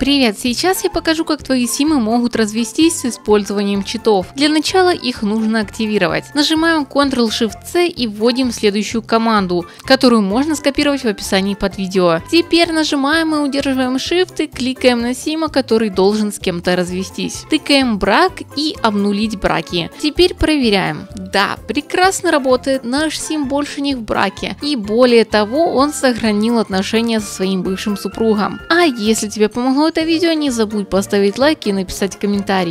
Привет, сейчас я покажу, как твои симы могут развестись с использованием читов. Для начала их нужно активировать. Нажимаем Ctrl-Shift-C и вводим следующую команду, которую можно скопировать в описании под видео. Теперь нажимаем и удерживаем Shift и кликаем на сима, который должен с кем-то развестись. Тыкаем брак и обнулить браки. Теперь проверяем. Да, прекрасно работает, наш сим больше не в браке. И более того, он сохранил отношения со своим бывшим супругом. А если тебе помогло это видео, не забудь поставить лайк и написать комментарий.